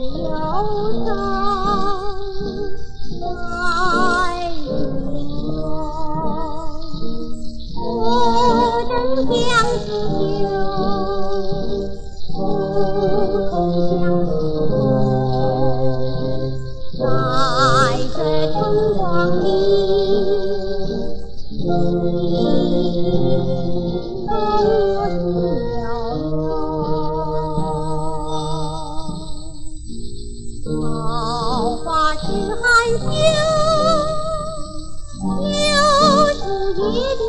有道是含羞，又是叶。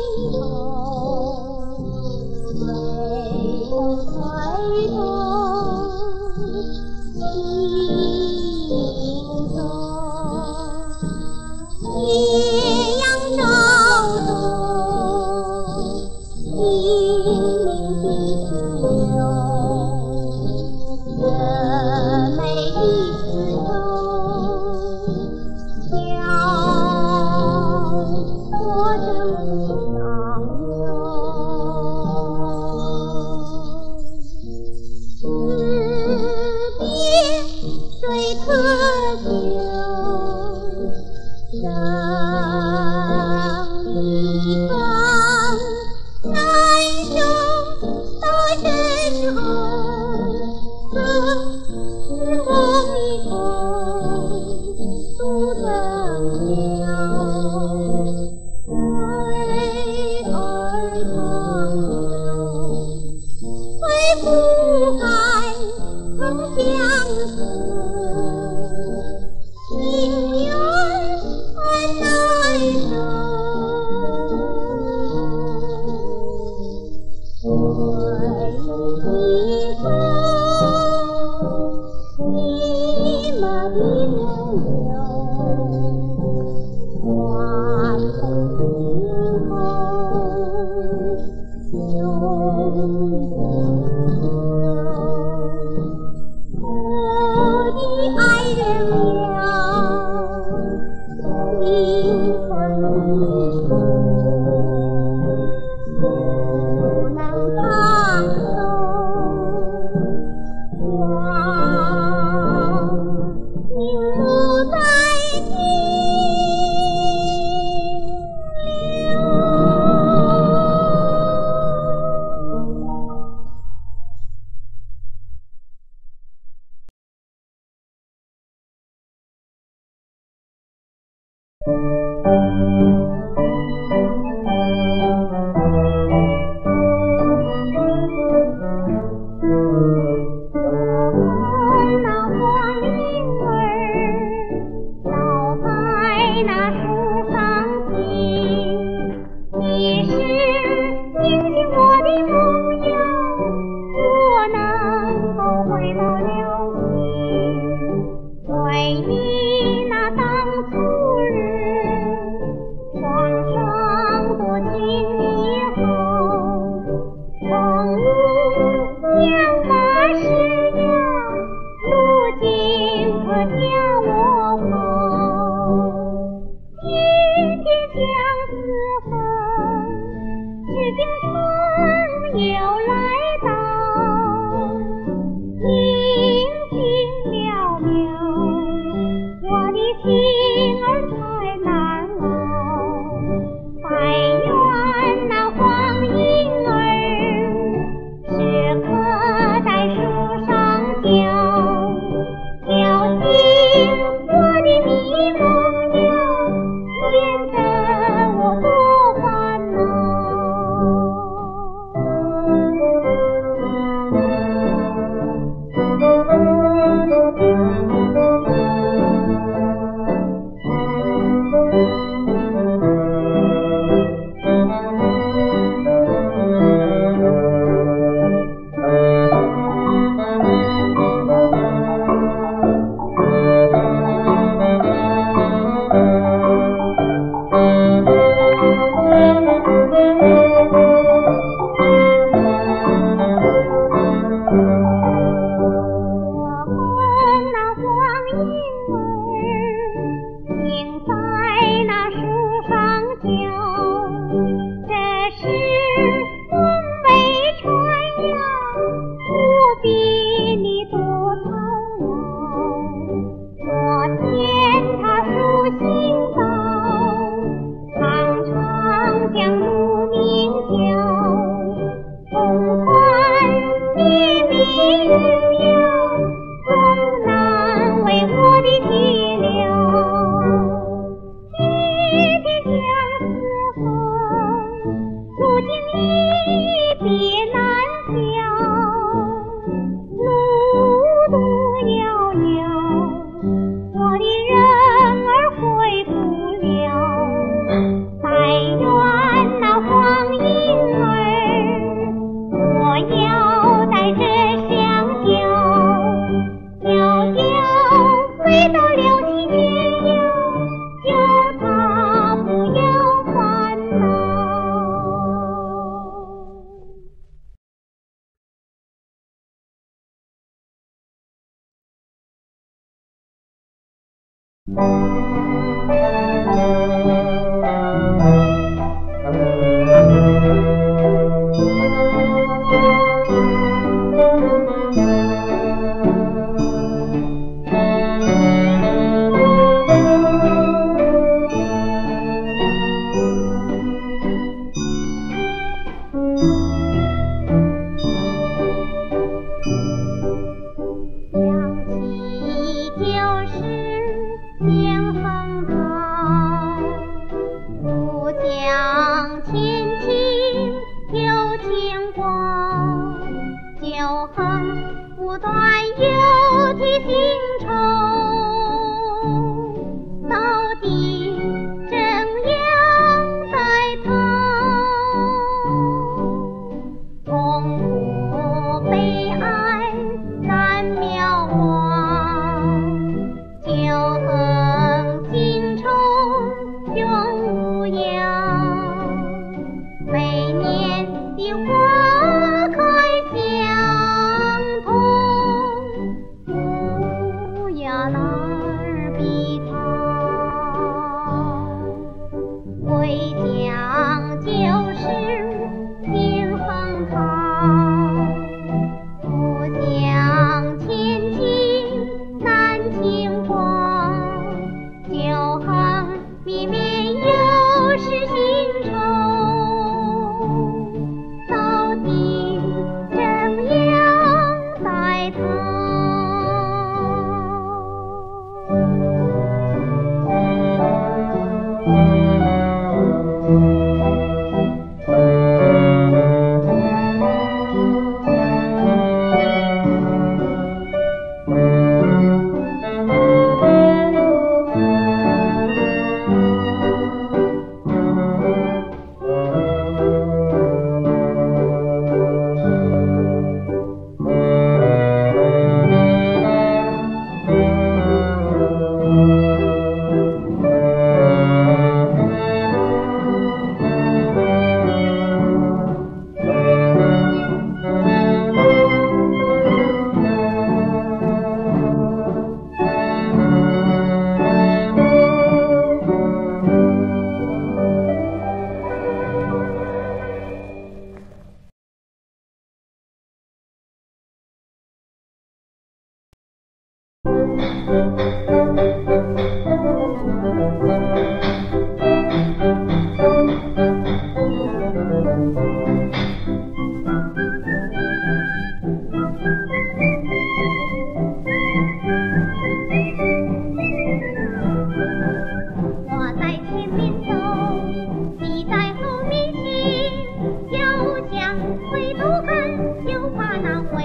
叫我真。也不敢相。you.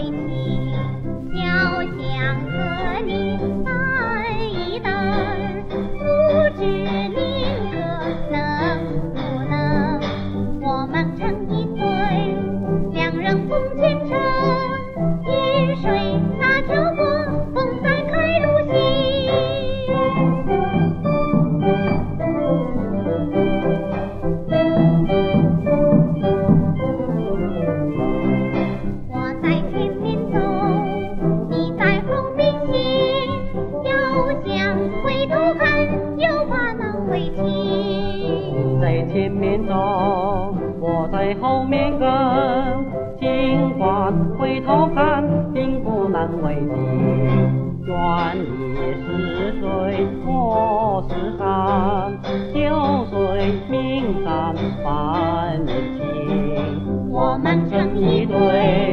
Thank you. 回头看又怕难为情。你在前面走，我在后面跟。尽管回头看并不难为情。愿你是水，我是山，流水明山泛清。我们成一对。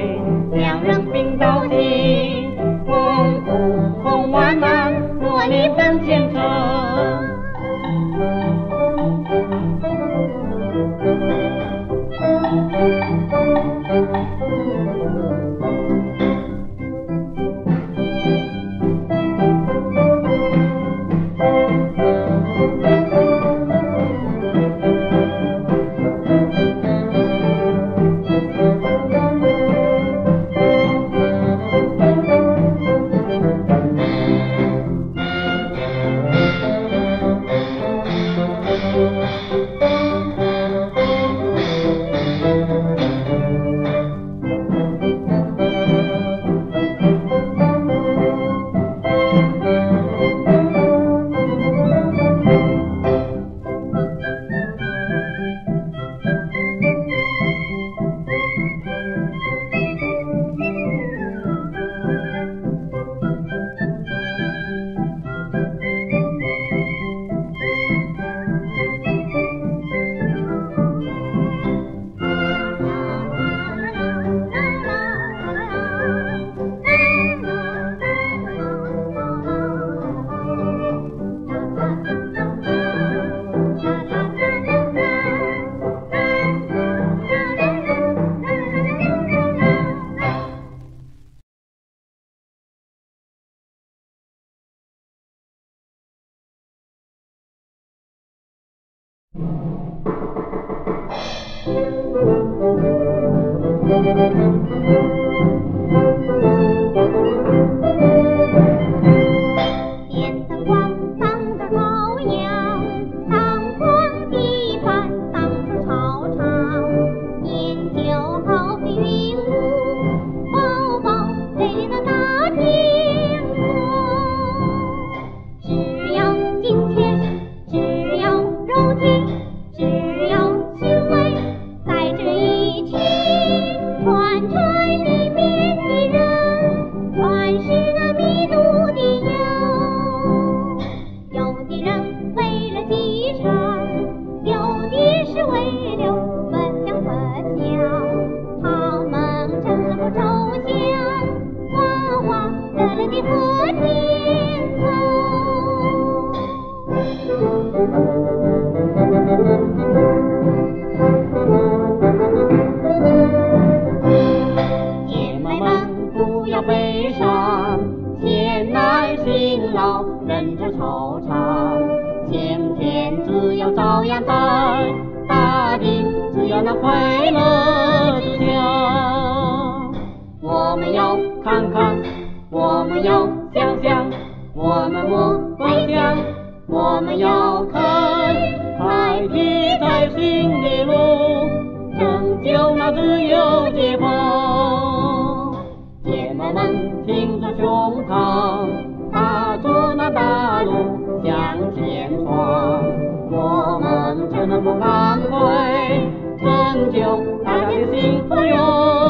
想象，我们不放下，我们要开开辟在新的路，拯救那自由解放。姐妹们，挺着胸膛，踏着那大路向前闯，我们怎能不赶快拯救大家的幸福哟？